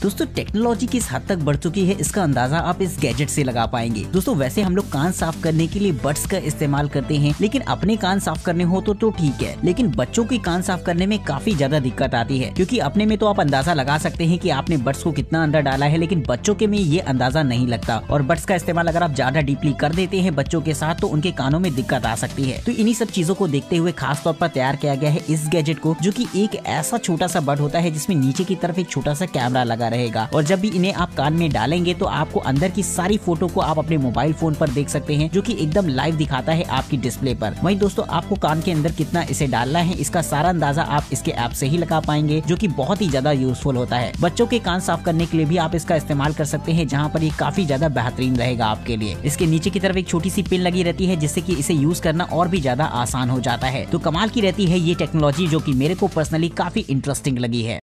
दोस्तों टेक्नोलॉजी किस हद तक बढ़ चुकी है इसका अंदाज़ा आप इस गैजेट से लगा पाएँगे। दोस्तों वैसे हम लोग कान साफ़ करने के लिए बड्स का इस्तेमाल करते हैं लेकिन अपने कान साफ़ करने हो तो, ठीक तो ठीक है लेकिन बच्चों के कान साफ़ करने में काफ़ी ज़्यादा दिक्कत आती है क्योंकि अपने में तो आप अंदाज़ा लगा सकते हैं कि आपने बड्स को कितना अंदर डाला है लेकिन बच्चों के में ये अंदाज़ा नहीं लगता। और बड्स का इस्तेमाल अगर आप ज़्यादा डीपली कर देते हैं बच्चों के साथ तो उनके कानों में दिक्कत आ सकती है। तो इन्हीं सब चीज़ों को देखते हुए खास तौर पर तैयार किया गया है इस गैजेट को जो की एक ऐसा छोटा सा बड होता है जिसमें नीचे की तरफ़ एक छोटा सा कैमरा लगा रहेगा। और जब भी इन्हें आप कान में डालेंगे तो आपको अंदर की सारी फ़ोटो को आप अपने मोबाइल फ़ोन पर देख सकते हैं, जो की एकदम लाइव दिखाता है आपकी डिस्प्ले पर। वही दोस्तों, आपको कान के अंदर कितना इसे डालना है, इसका सारा अंदाज़ा आप इसके ऐप से ही लगा पाएँगे, जो की बहुत ही ज़्यादा यूजफुल होता है। बच्चों के कान साफ़ करने के लिए भी आप इसका इस्तेमाल कर सकते हैं, जहाँ पर ये काफ़ी ज़्यादा बेहतरीन रहेगा आपके लिए। इसके नीचे की तरफ़ एक छोटी सी पिन लगी रहती है, जिससे की इसे यूज़ करना और भी ज़्यादा आसान हो जाता है। तो कमाल की रहती है ये टेक्नोलॉजी, जो कि मेरे को पर्सनली काफ़ी इंटरेस्टिंग लगी है।